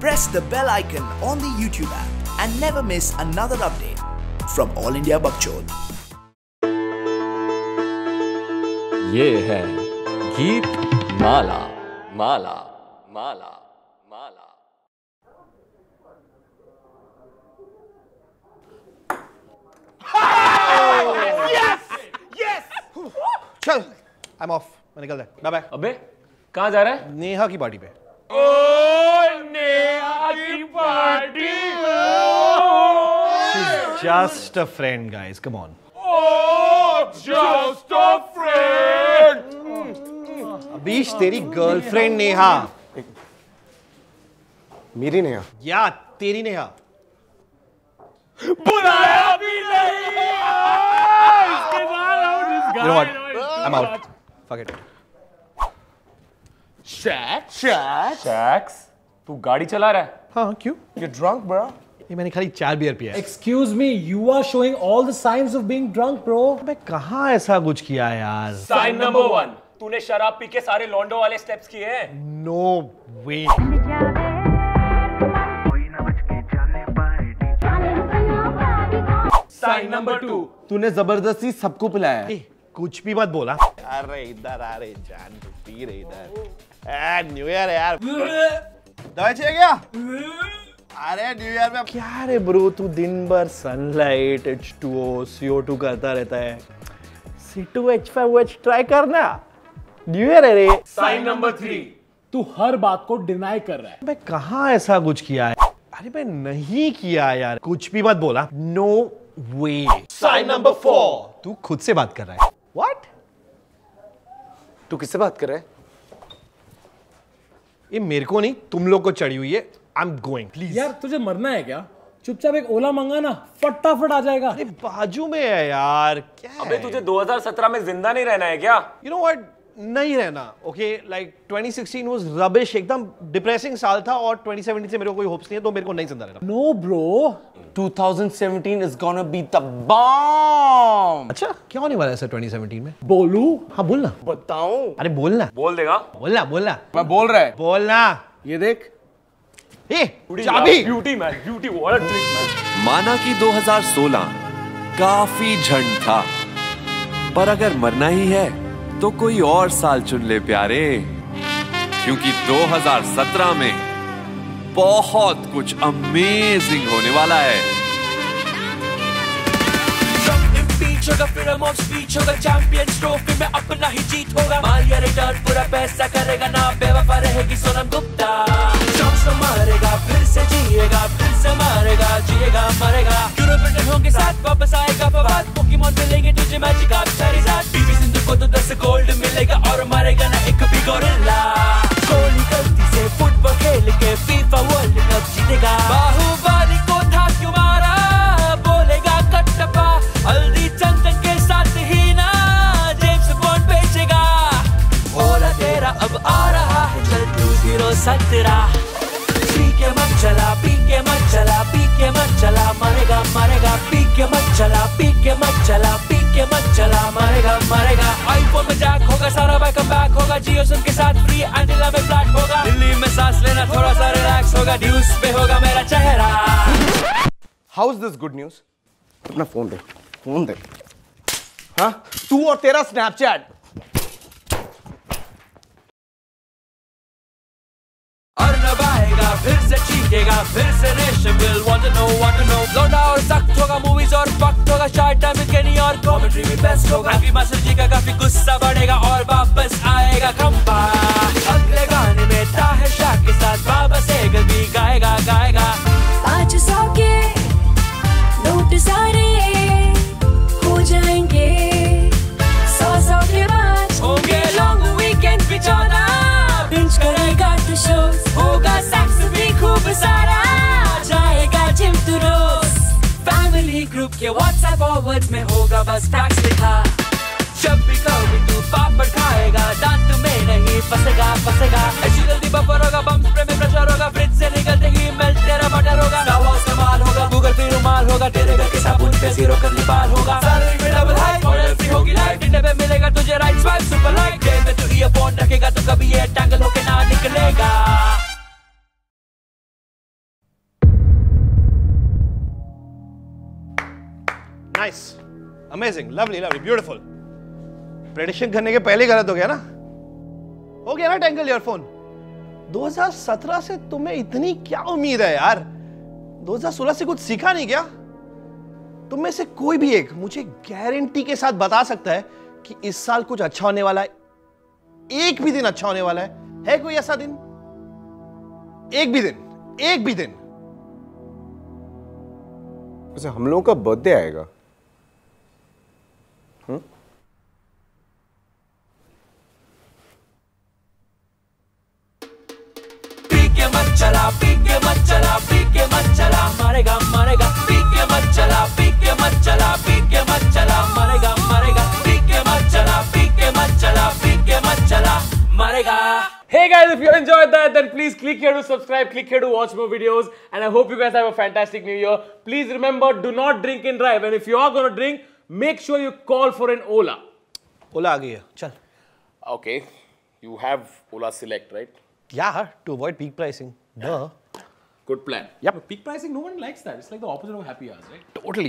press the bell icon on the YouTube app and never miss another update from All India Bakchod. ये है गीत माला माला माला माला चल I am of मैं निकल रहा बाय बाय अबे कहाँ जा रहा है नेहा की पार्टी पे Just a friend guys come on Abish तेरी गर्लफ्रेंड नेहा मेरी नहीं या तेरी Neha You know what? I'm out. Fuck it. Shacks तू गाड़ी चला रहा है? हाँ क्यों? You're drunk bro. ये मैंने खाली चार बियर पिया है। Excuse me, you are showing all the signs of being drunk, bro. मैं कहाँ ऐसा कुछ किया है यार? साइन नंबर वन तूने शराब पी के सारे लॉन्डो वाले स्टेप्स किए हैं। No way sign number two तूने ज़बरदस्ती सबको पिलाया है। कुछ भी मत बोला। अरे इधर आ रहे जान तू पी रहे इधर। न्यू ईयर यार। दवाई चाहिए क्या? अरे न्यू ईयर में क्या रे ब्रो तू दिन भर sunlight H two O C O two करता रहता है। C two H five H try करना। न्यू ईयर है रे। साइन नंबर थ्री तू हर बात को डिनाई कर रहा है। मैं कहाँ ऐसा कुछ किया है? अरे मैं नहीं किया यार। कुछ भी मत बोला। No way sign number four तू खुद से बात कर रहा है। व्हाट तू किससे बात कर रहा है? ये मेरे को नहीं तुम लोग को चढ़ी हुई है। आई एम गोइंग प्लीज़ यार तुझे मरना है क्या? चुपचाप एक ओला मंगा ना फटाफट आ जाएगा। अरे बाजू में है यार क्या अबे तुझे 2017 में ज़िंदा नहीं रहना है क्या? यू नो व्हाट नहीं रहना ओके लाइक 2016 वाज रबिश एकदम डिप्रेसिंग साल था और 2017 से मेरे को कोई होप्स नहीं है तो मेरे को नहीं ज़िंदा रहना। No bro 2017 is gonna be the bomb. अच्छा। क्या होने वाला है सर 2017 में? बोलू। हाँ बोलना। बताऊँ। अरे बोलना। बोल देगा। बोलना बोलना। मैं बोल रहा है। बोलना। ये देख। ए चाबी। Beauty man beauty what a trick man माना कि 2016 काफ़ी झंड था पर अगर मरना ही है तो कोई और साल चुन ले प्यारे। क्योंकि 2017 में बहुत कुछ अमेजिंग होने वाला है। होगा। तो फिर से जिएगा, फिर से मारेगा, जिएगा, मरेगा। होंगे, साथ वापस आएगा मिलेंगे, तुझे मैजिक आप कप बाहुबली को था क्यों मारा, बोलेगा कट्टपा हल्दी चंदन के साथ ही ना जेम्स बॉन्ड बेचेगा। ओला तेरा अब आ रहा है, चल टू ज़ीरो सत्रह पी के मत चला, पी के मत चला, पी के मत चला, मरेगा मरेगा। पी के मत चला, पी के मत चला, पी के मत चला, मरेगा मरेगा। आईफोन में जैक होगा, सारा बैक बैक होगा जियो सिम के साथ फ्री एंटीला में फ्लैट होगा। दिल्ली में सांस लेना, थोड़ा सा रिलैक्स न्यूज़ पे होगा मेरा चेहरा। How is this good news अपना फ़ोन दे फ़ोन दे। हाँ तू और तेरा स्नैपचैट फिर से चीखेगा फिर से nation will want to know want to know लौंडा और सख्त होगा मूवीज़ और वक्त होगा शार्ट टाइम विद केनी और कमेंट्री भी बेस्ट होगा। हैप्पी मास्टर जी का काफ़ी गुस्सा बढ़ेगा और के व्हाट्सएप फॉरवर्ड में होगा बस फैक्स लिखा। जब भी कभी तू पापड़ खाएगा, दांत में नहीं फंसेगा फंसेगा। ऐसी जल्दी बफर होगा, बम स्प्रे में प्रेशर होगा फ्रिज से निकलते ही मेल्ट तेरा बटर होगा। नवा इस्तेमाल होगा गूगल पे रुमाल होगा, तेरे घर के साबुन पे ज़ीरो कर बाल होगा। सैलरी में डबल हाई मॉडल फ्री होगी लाइफ डिनर पे मिलेगा तुझे राइट स्वाइप सुपर लाइक जेब में तू ईयरफोन रखेगा तो कभी ये टैंगल होके ना निकलेगा। Nice amazing lovely lovely beautiful prediction करने के पहले गलत हो गया ना? हो गया ना टेंगल ईयरफोन 2017 से तुम्हें इतनी क्या उम्मीद है यार? 2016 से कुछ सीखा नहीं क्या? तुम में से कोई भी एक मुझे गारंटी के साथ बता सकता है कि इस साल कुछ अच्छा होने वाला है। एक भी दिन अच्छा होने वाला है। है कोई ऐसा दिन? एक भी दिन। एक भी दिन। वैसे हम लोगों का बर्थडे आएगा। पी मत चला पी के मत चला पी के मत चला मारेगा मारेगा पी के मत चला पी के मत चला पी के मत चला मारेगा मारेगा पी के मत चला पी के मत चला पी के मत चला मारेगा Hey guys, if you enjoyed that, then please click here to subscribe, click here to watch more videos, and I hope you guys have a fantastic new year. Please remember, do not drink and drive, and if you are gonna drink, make sure you call for an Ola. ओला आ गई है चल Okay, you have Ola Select, right? Yeah, to avoid peak pricing. Duh. Good plan. Yep. Peak pricing, no one likes that. It's like the opposite of happy hours, right? Totally.